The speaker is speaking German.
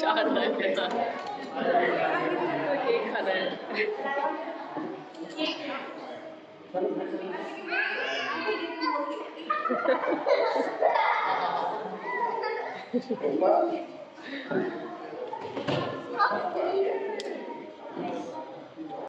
Schade, bitte. Okay, Kalle. Thank.